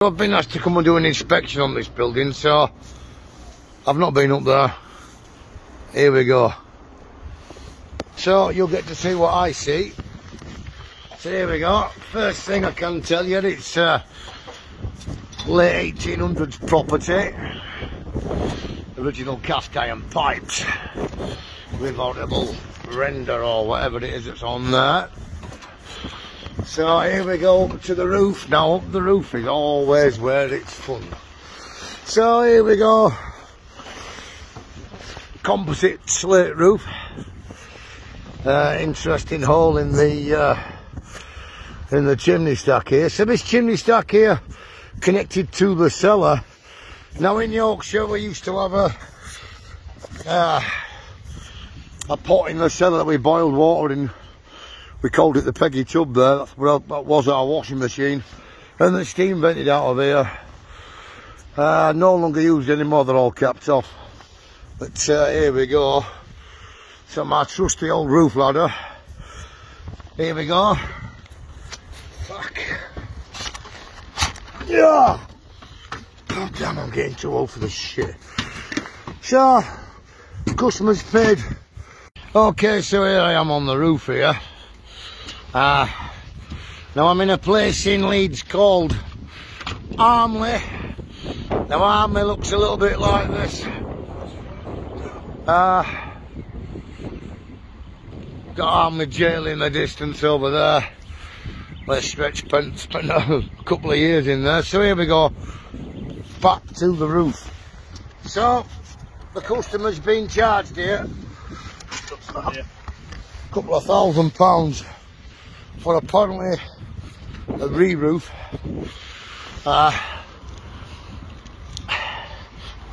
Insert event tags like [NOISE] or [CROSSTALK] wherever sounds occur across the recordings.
I've been asked to come and do an inspection on this building, so I've not been up there. Here we go. So you'll get to see what I see. So here we go. First thing I can tell you, it's late 1800s property. Original cast iron pipes with audible render or whatever it is that's on there. So here we go up to the roof. Now up the roof is always where it's fun. So here we go. Composite slate roof. Uh, interesting hole in the uh, in the chimney stack here. So this chimney stack here connected to the cellar. Now in Yorkshire we used to have a uh, a pot in the cellar that we boiled water in we called it the Peggy tub there, that's what that was our washing machine. And the steam vented out of here. Uh, no longer used anymore, they're all capped off. But uh, here we go. So my trusty old roof ladder. Here we go. Fuck. Yeah. God damn, I'm getting too old for this shit. So, customers paid. Okay, so here I am on the roof here. Uh, now I'm in a place in Leeds called Armley. Now Armley looks a little bit like this. Uh, got Armley jail in the distance over there. Let's stretch spent, spent a couple of years in there. So here we go, back to the roof. So, the customer's been charged here. A couple of thousand pounds for apparently a re-roof. Uh,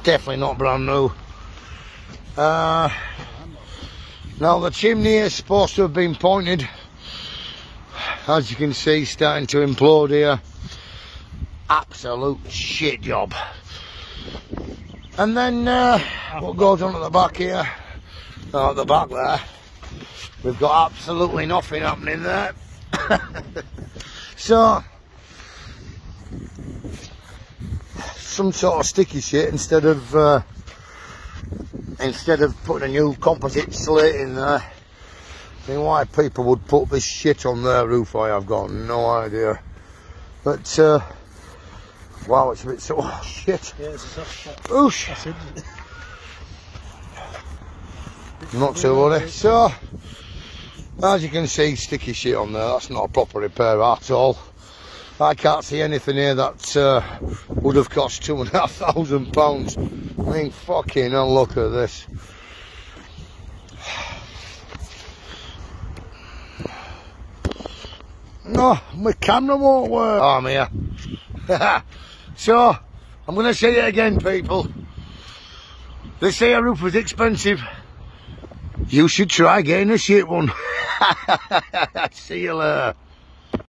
definitely not brand new. Uh, now the chimney is supposed to have been pointed. As you can see, starting to implode here. Absolute shit job. And then uh, what goes on at the back here, oh, at the back there, we've got absolutely nothing happening there. [LAUGHS] so, some sort of sticky shit instead of uh, instead of putting a new composite slate in there. I mean, why people would put this shit on their roof, I have got no idea. But, uh, wow, it's a bit so, oh, [LAUGHS] shit. Yeah, it's a soft. Oosh. That's it. Not too worried. So, as you can see, sticky shit on there. That's not a proper repair at all. I can't see anything here that uh, would have cost two and a half thousand pounds. I mean, fucking hell, look at this. No, my camera won't work. Oh, I'm here. [LAUGHS] so, I'm going to say it again, people. They say a roof is expensive. You should try getting a shit one. [LAUGHS] See you later.